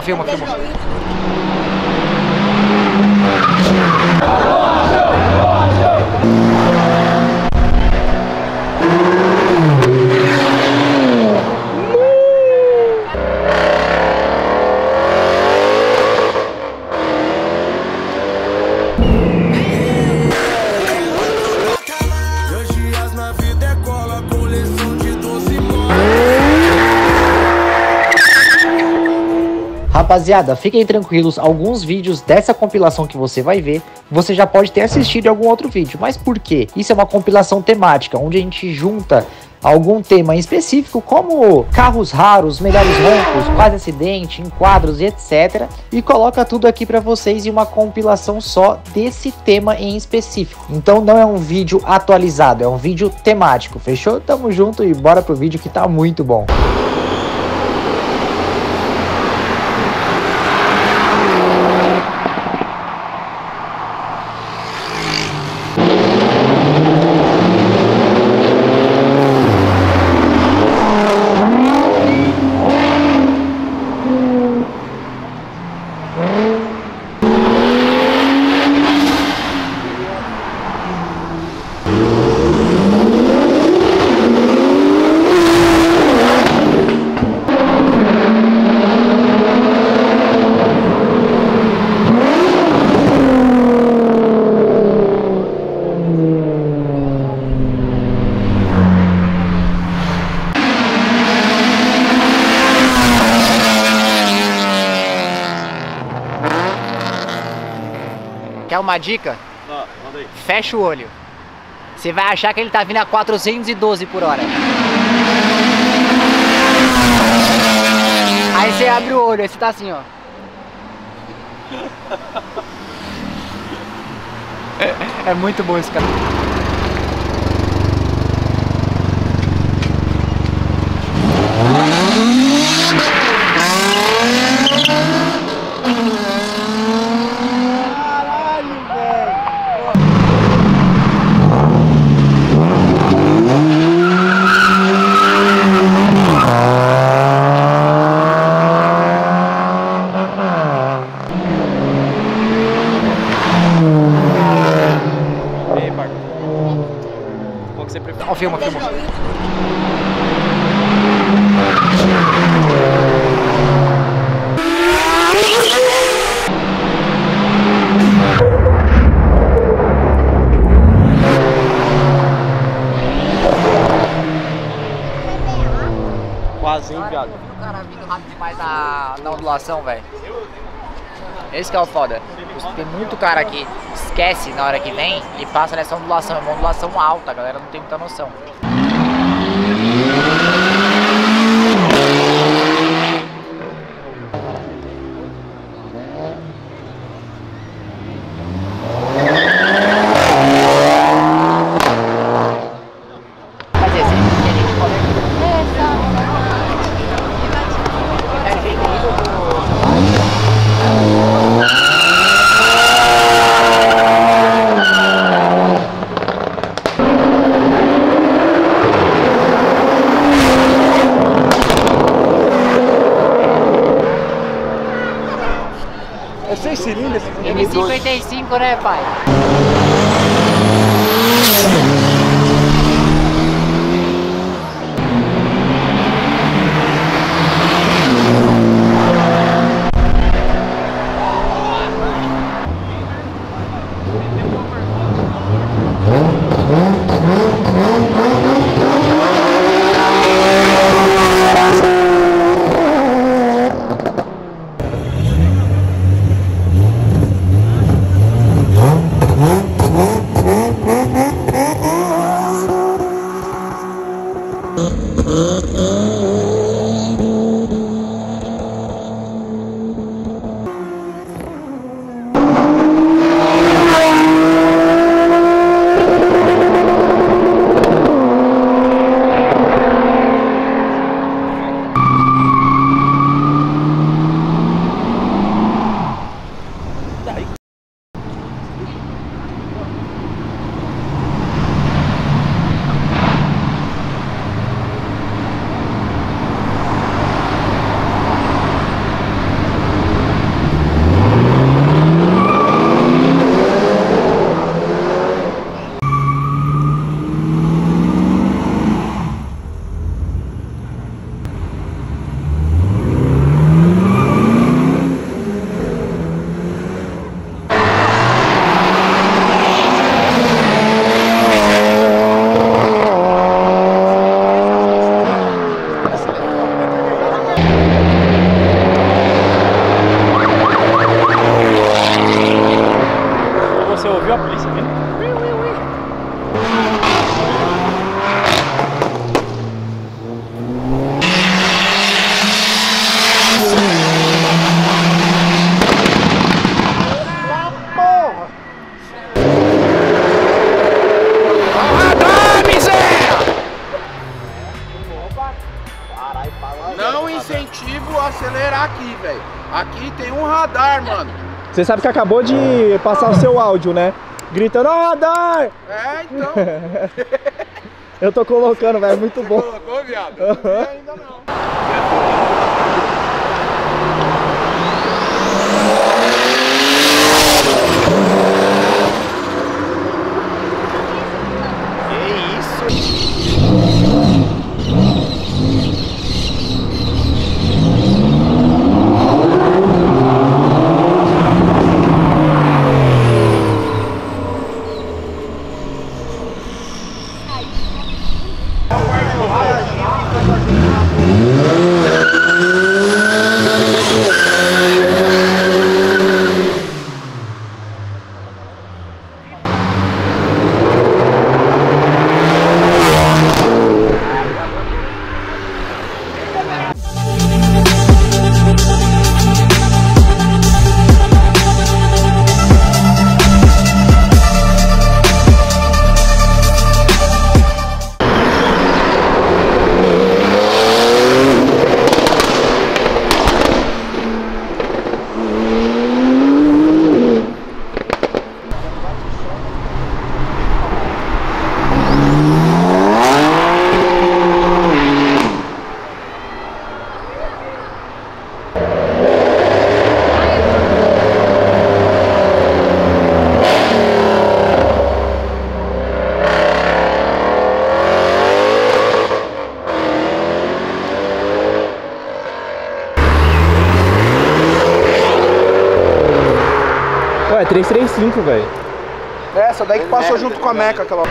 Filma, filma. Dois Rapaziada, fiquem tranquilos, alguns vídeos dessa compilação que você vai ver, você já pode ter assistido em algum outro vídeo. Mas por quê? Isso é uma compilação temática, onde a gente junta algum tema em específico, como carros raros, melhores roncos, quase acidente, enquadros e etc. E coloca tudo aqui para vocês em uma compilação só desse tema em específico. Então não é um vídeo atualizado, é um vídeo temático, fechou? Tamo junto e bora pro vídeo que tá muito bom. Uma dica? Fecha o olho. Você vai achar que ele tá vindo a 412 por hora. Aí você abre o olho, aí você tá assim, ó. É, é muito bom esse cara. Qual que você prefere? Ó, filma, filma. Quase, hein, viado? O cara vindo rápido demais na, na ondulação, velho. Esse que é o foda. Tem muito cara que esquece na hora que vem e passa nessa ondulação. É uma ondulação alta, a galera não tem muita noção. fight. Você sabe que acabou de passar o seu áudio, né? Gritando, ó, radar! É, então. Eu tô colocando, velho, muito bom. Colocou, viado? 335, velho. Essa daí que passou junto com a Meca, aquela.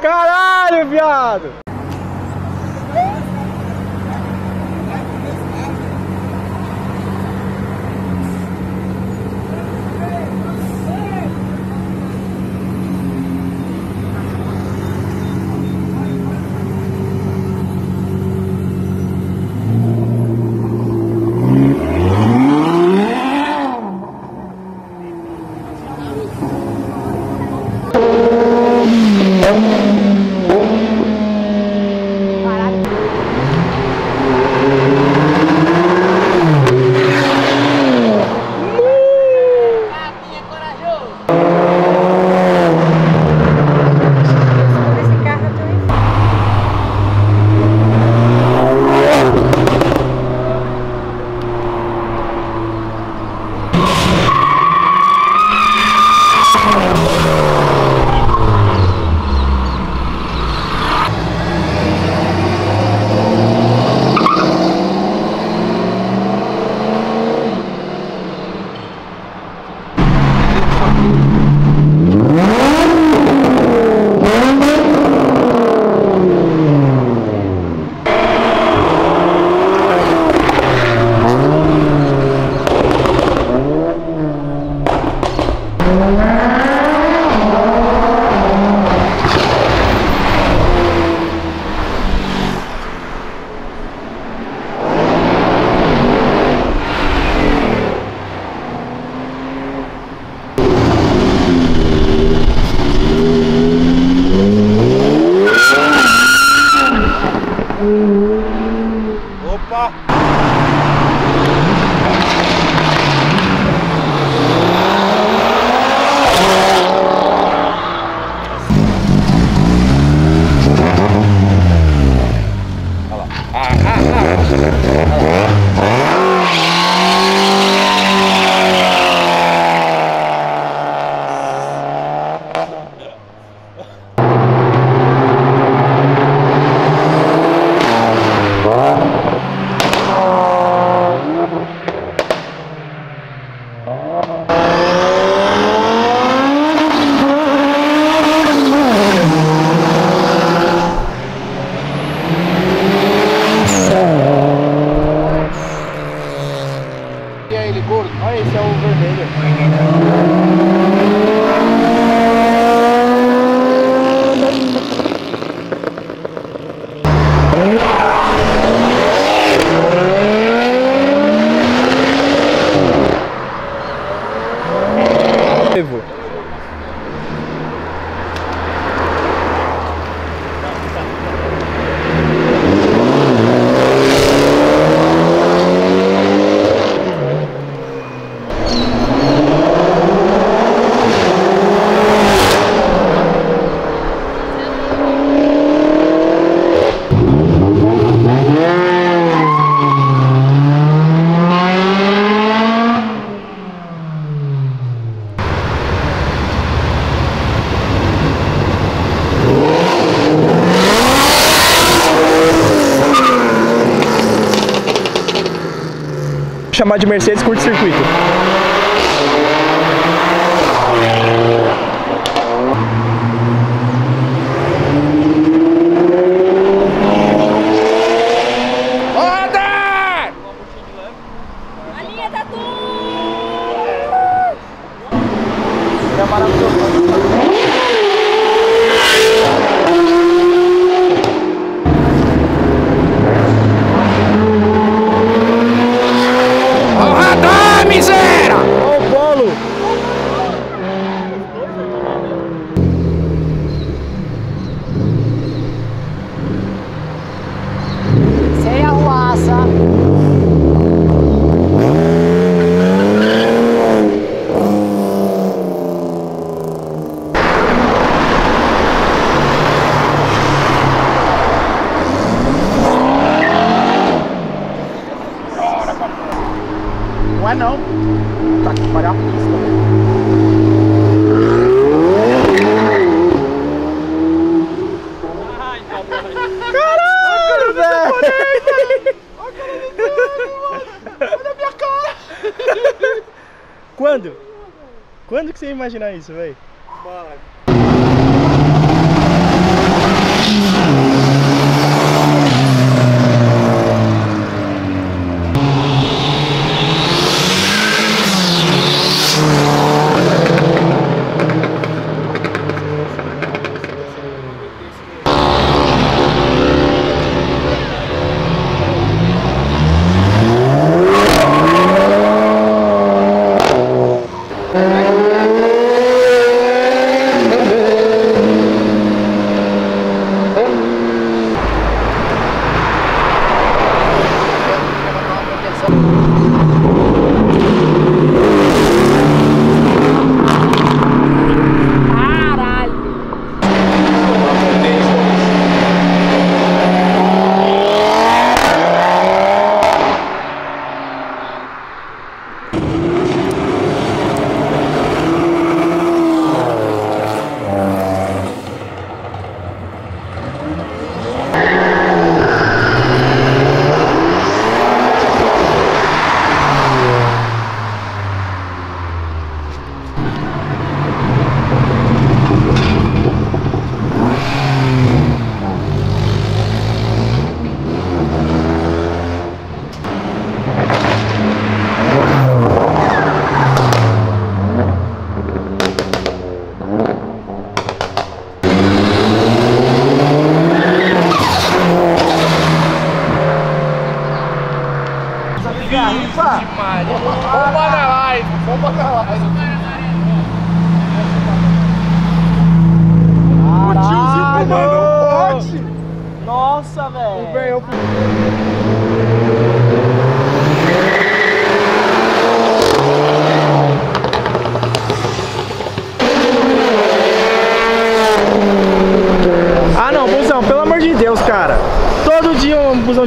Caralho, viado! Amen. Chamar de Mercedes curto-circuito. Roda! A linha tá tudo! Ó o radar, miséria! Ó o bolo! Sem arruaça. Não é não. Tá aqui para a pista, velho. Caralho, velho! Quando? Quando que você ia imaginar isso, velho? Bomba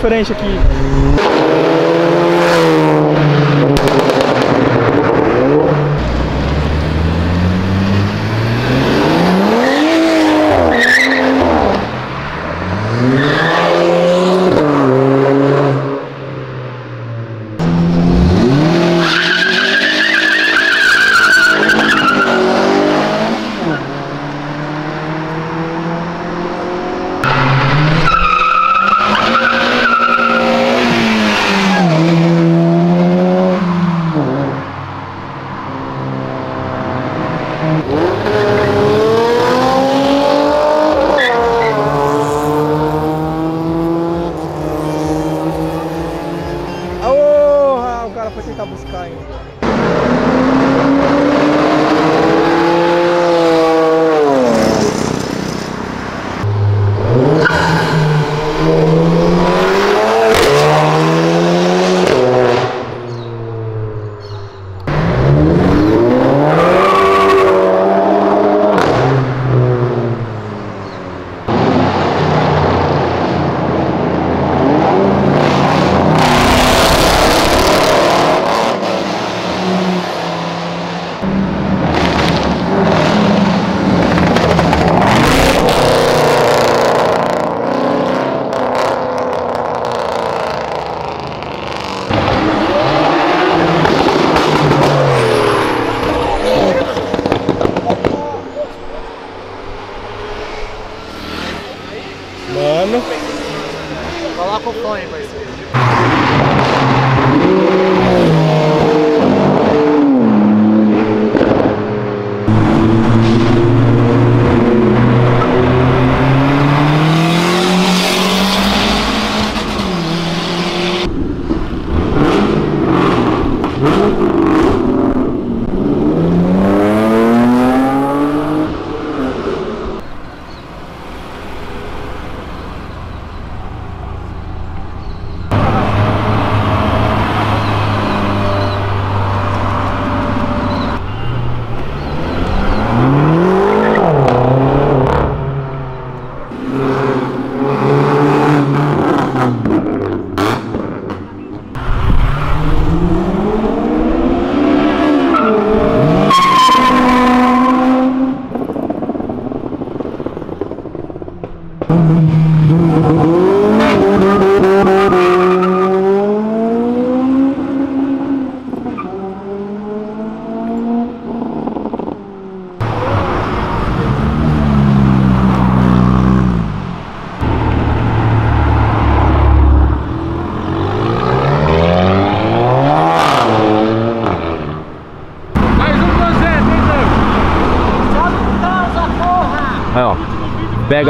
diferente aqui. pra tentar buscar ainda.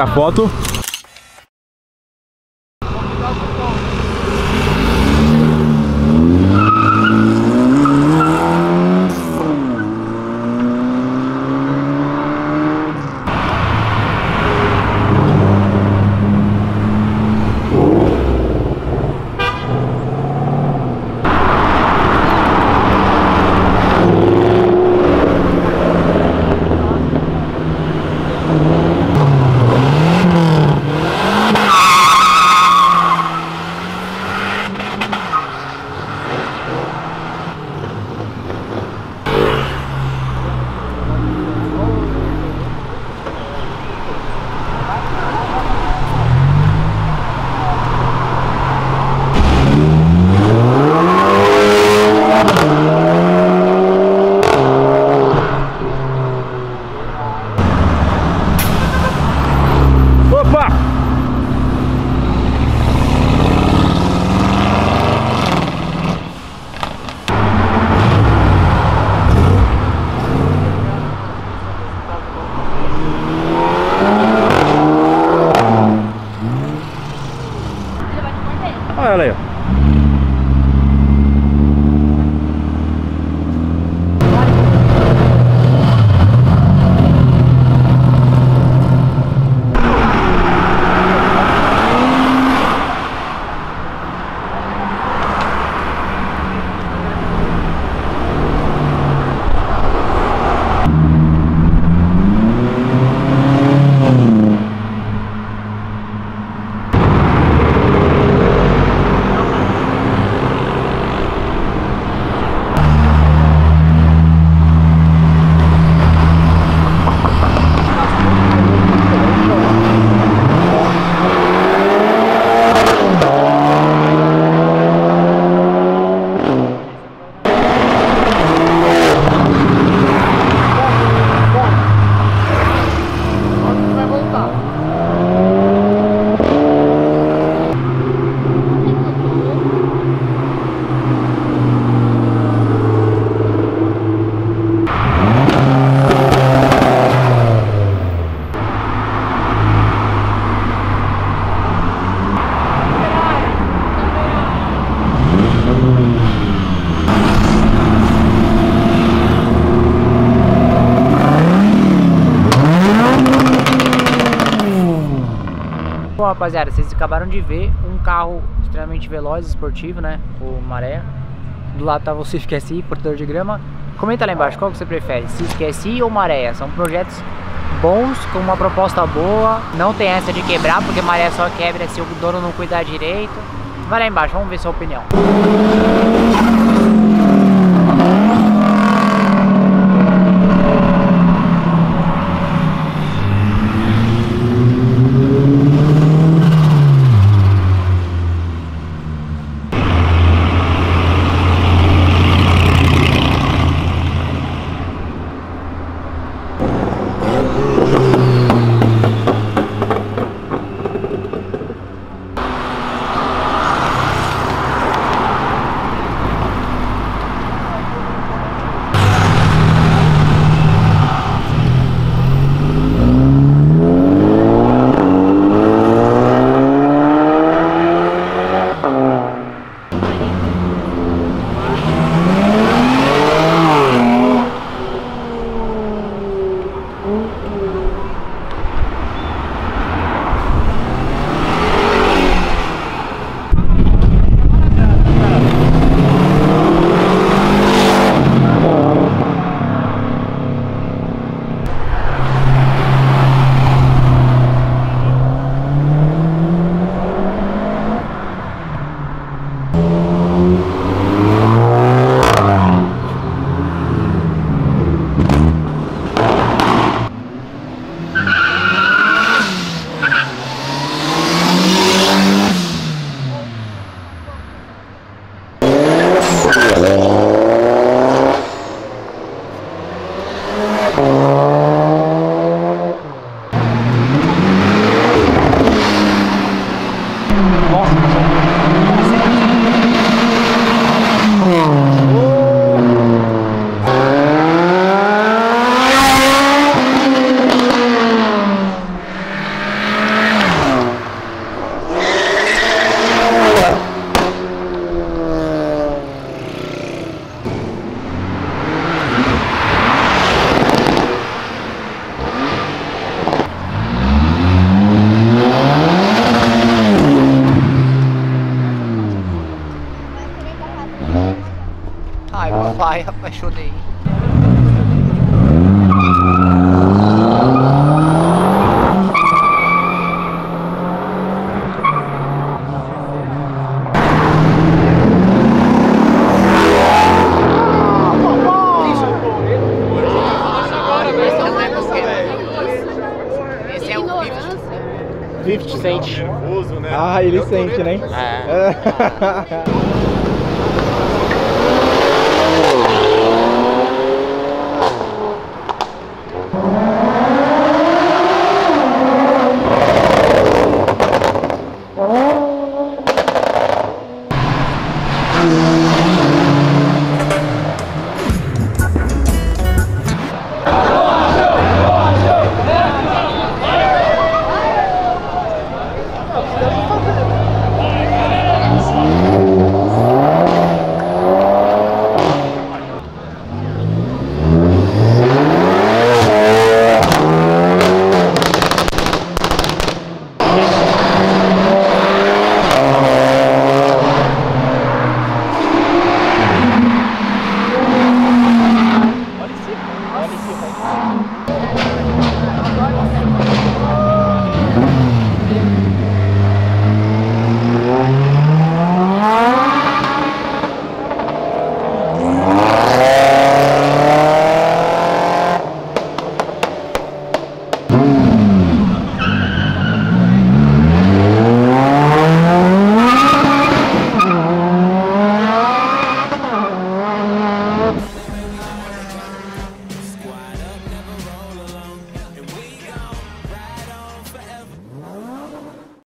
A foto. Acabaram de ver um carro extremamente veloz, esportivo, né? O Maré. Do lado tá o Civic SI, portador de grama. Comenta lá embaixo, qual que você prefere? Civic SI ou Maré? São projetos bons, com uma proposta boa. Não tem essa de quebrar, porque Maré só quebra se o dono não cuidar direito. Vai lá embaixo, vamos ver sua opinião. 50 50 Cent. Nervoso, né? Ah, ele sente, né? É.